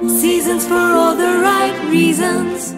Seasons for all the right reasons.